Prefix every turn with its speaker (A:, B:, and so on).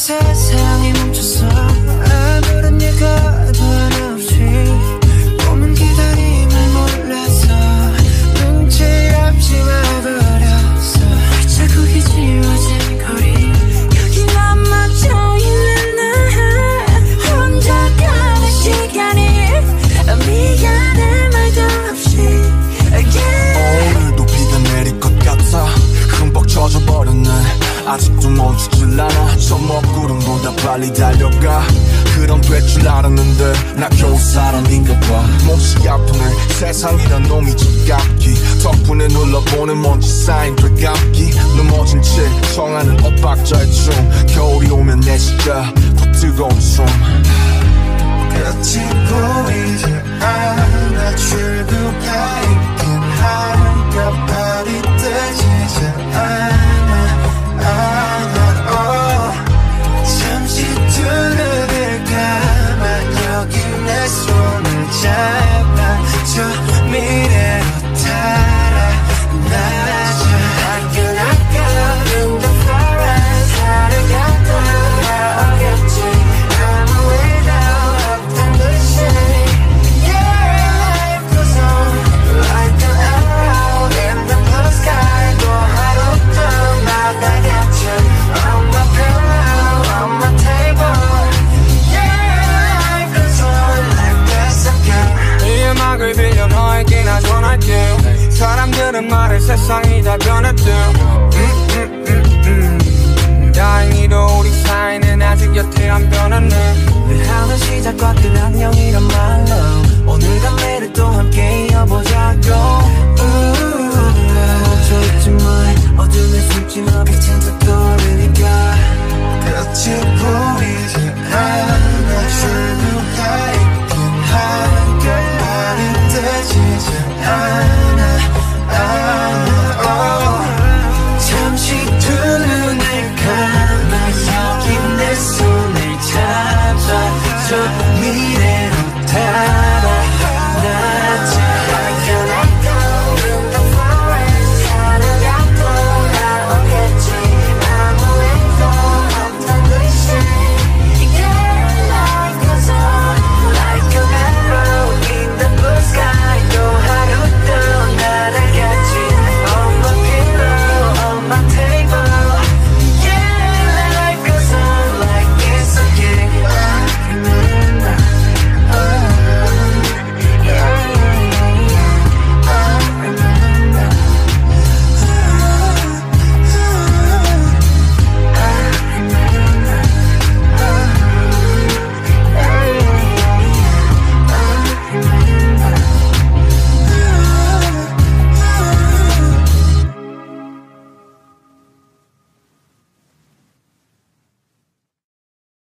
A: 세상이 멈췄어. 아무런 예감
B: 아직도 멈추질 않아 저 먹구름보다 빨리 달려가. 그럼 될 줄 알았는데 나 겨우 사람인가 봐. 몹시 아픔을 세상이란 놈이 지갑기. 덕분에 눌러보는 먼지 쌓인 불감기. 넘어진 채 청하는 엇박자의 춤. 겨울이 오면 내 시가 더
C: 뜨거워 to me 말해 세상이 다 변했대 음, 음.
A: 저 미래로